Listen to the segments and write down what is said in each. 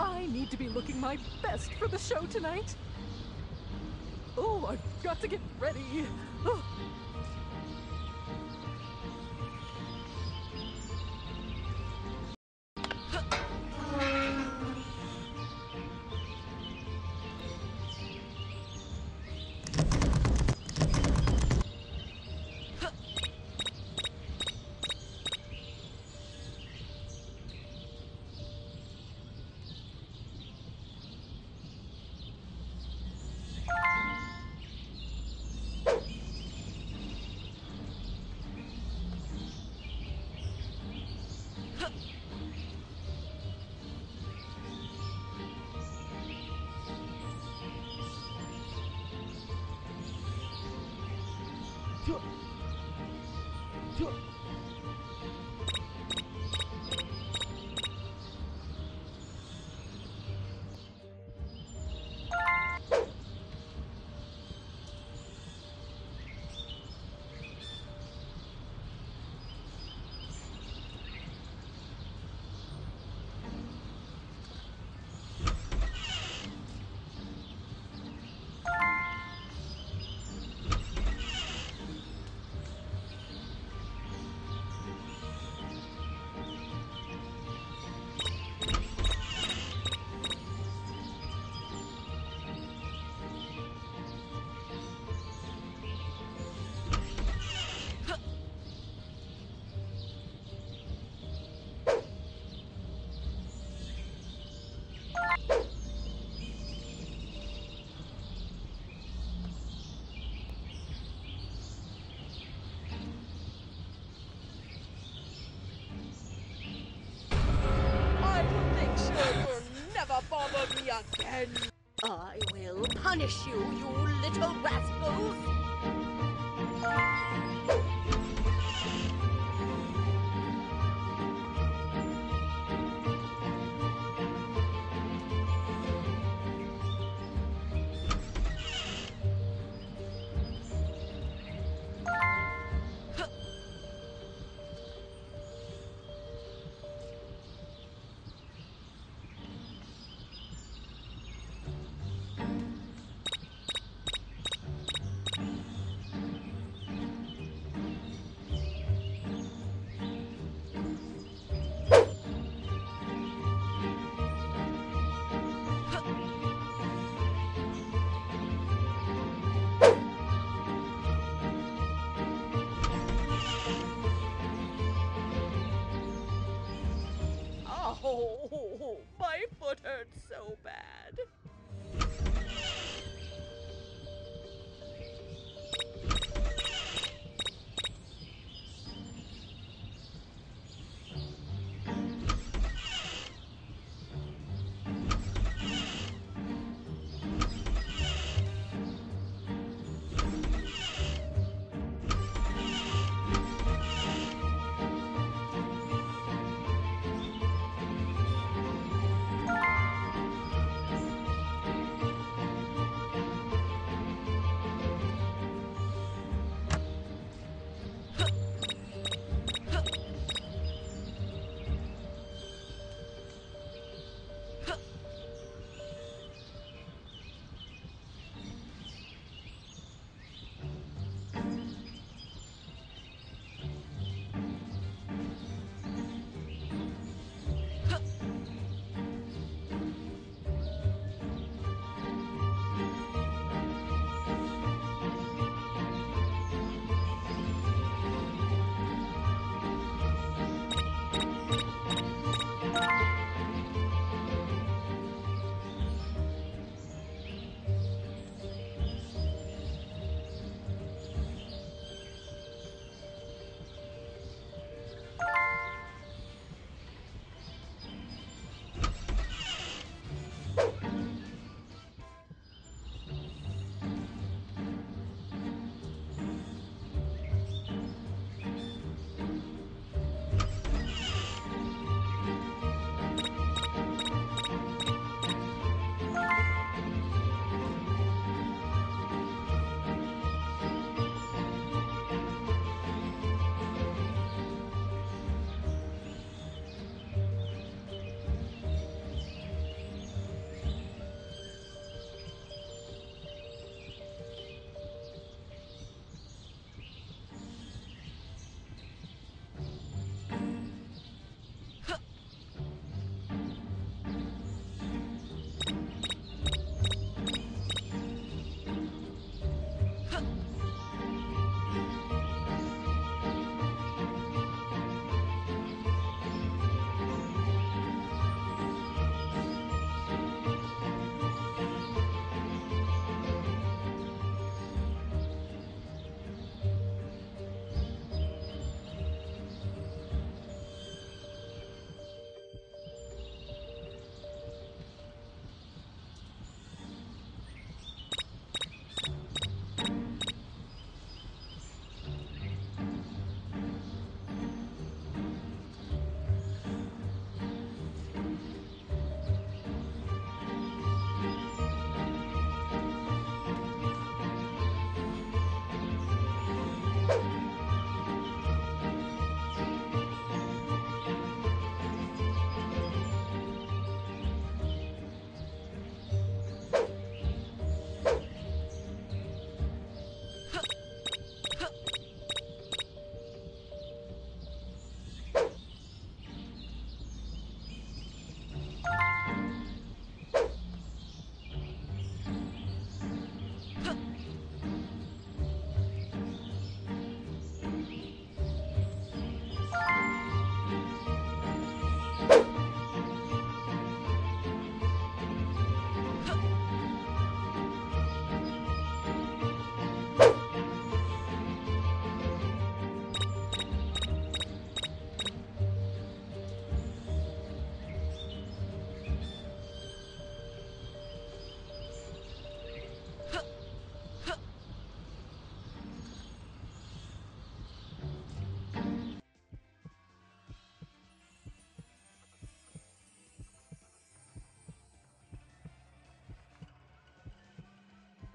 I need to be looking my best for the show tonight. Oh, I've got to get ready. Oh. I will punish you, you little rascals.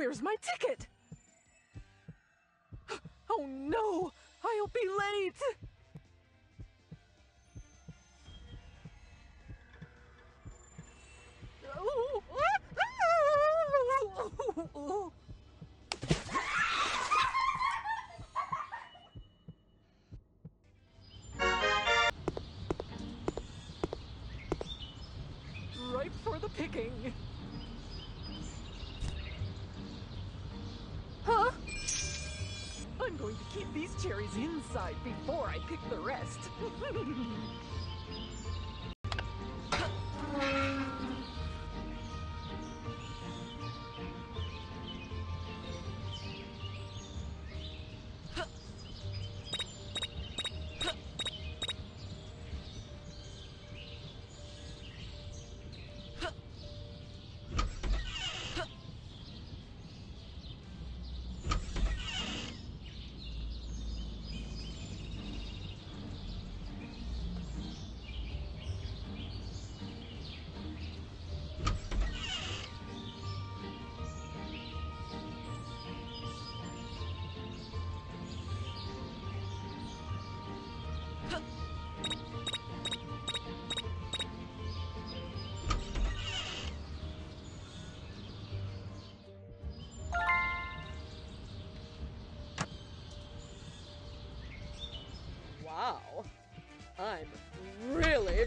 Where's my ticket? Oh no! I'll be late! Ripe for the picking. Going to keep these cherries inside before I pick the rest.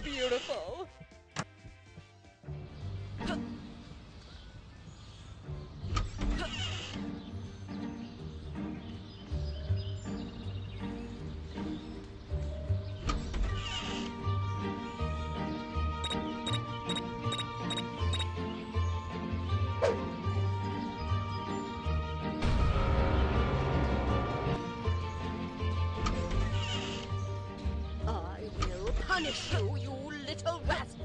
beautiful. Punish you, you little rascals!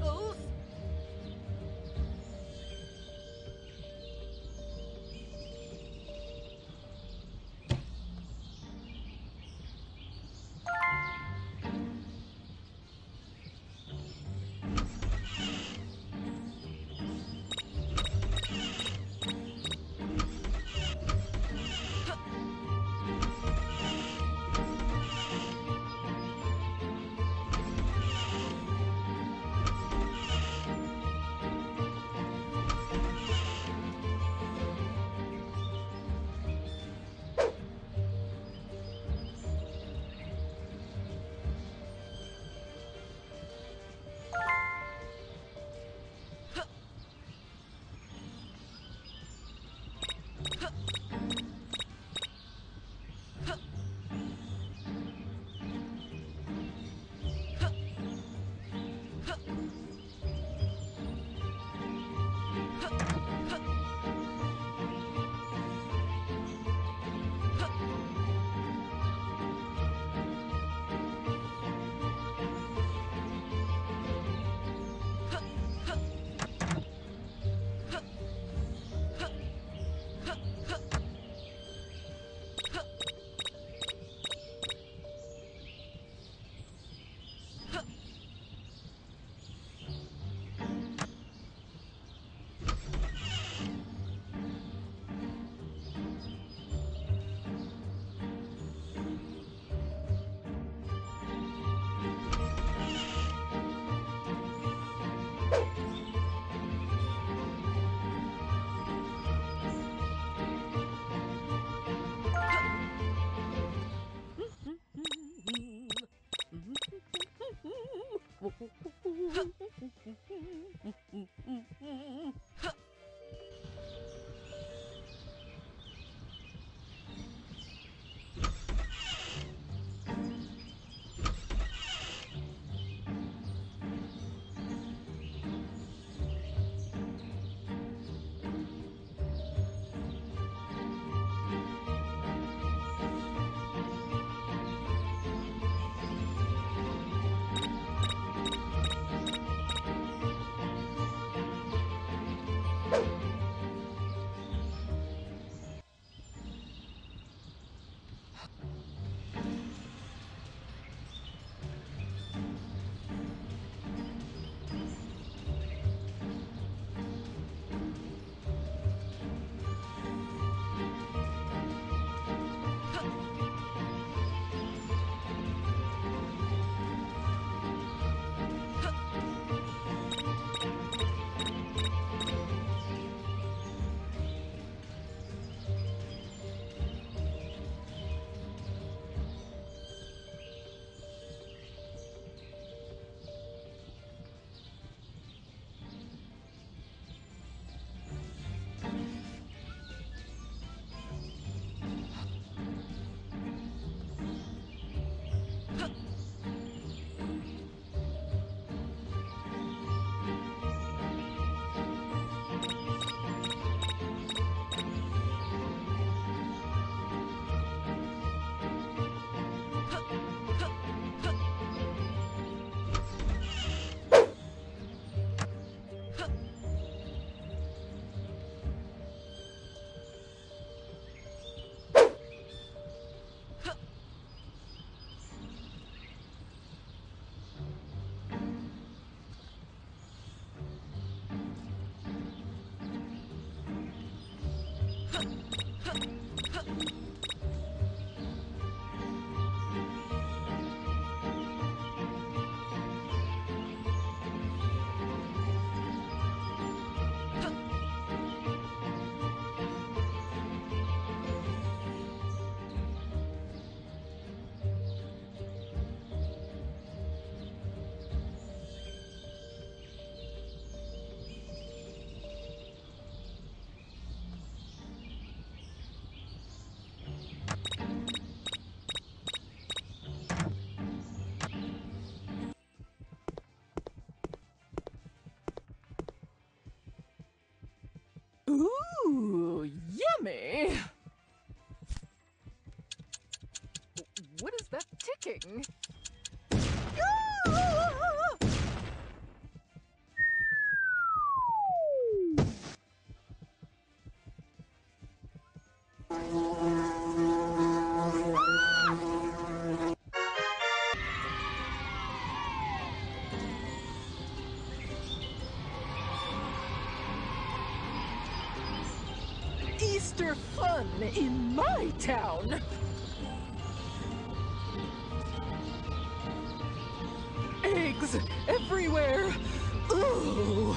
Go yummy! What is that ticking? Easter fun in my town! Eggs everywhere! Ooh!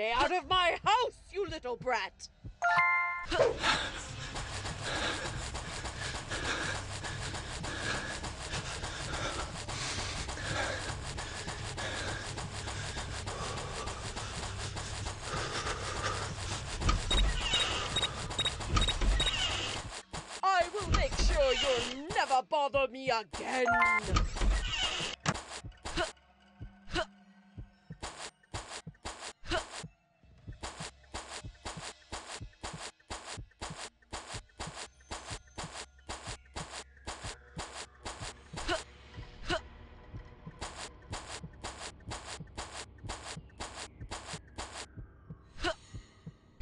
Out of my house, you little brat! I will make sure you'll never bother me again!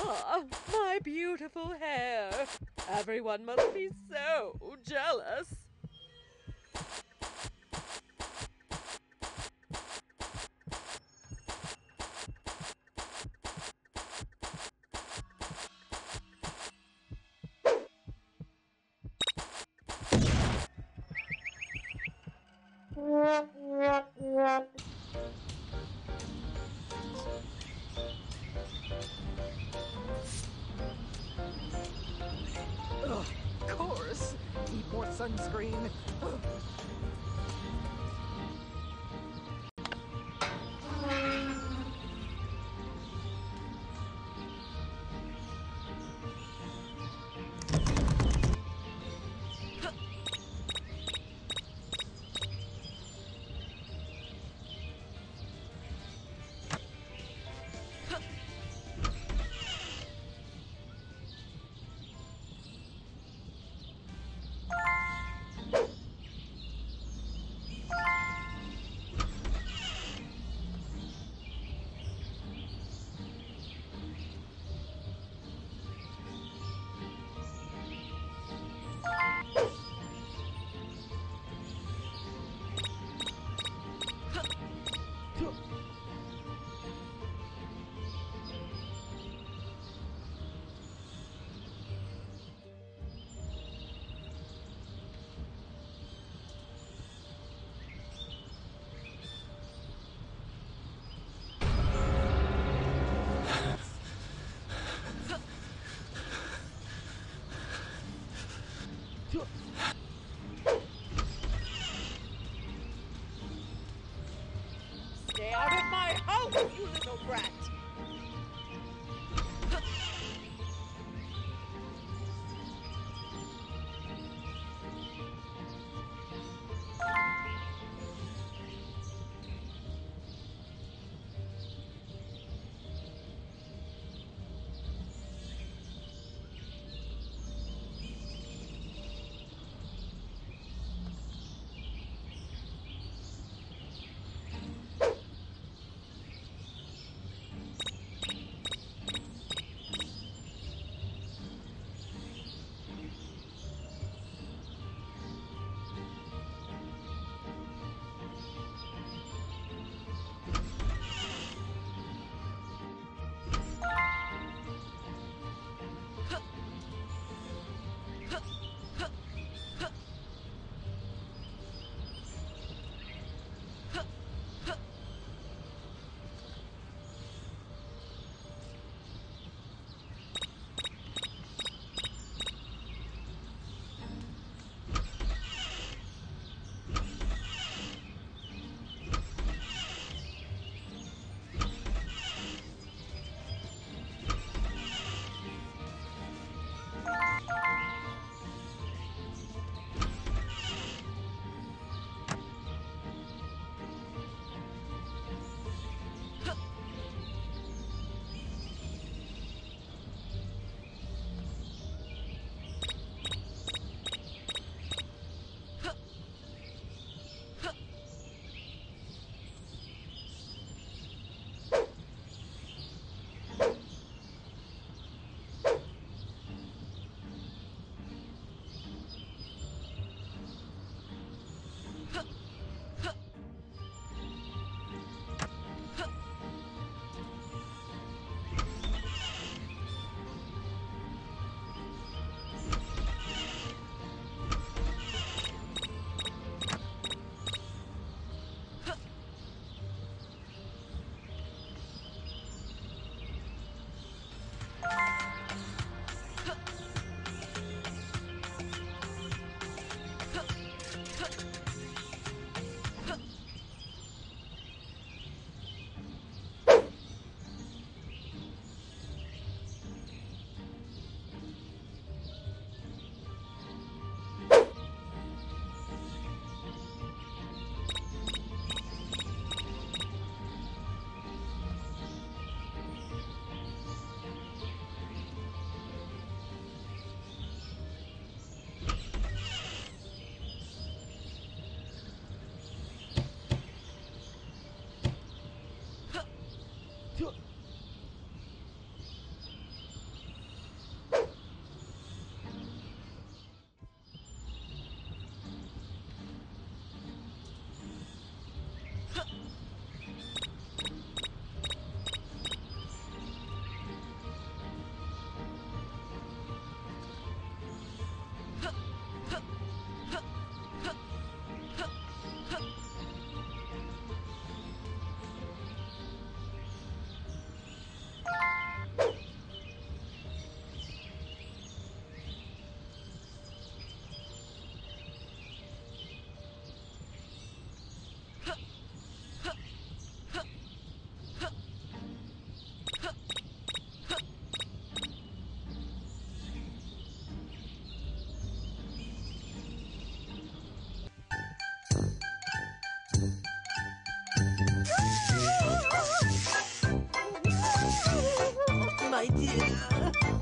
Ah, my beautiful hair! Everyone must be so jealous!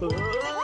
Dear.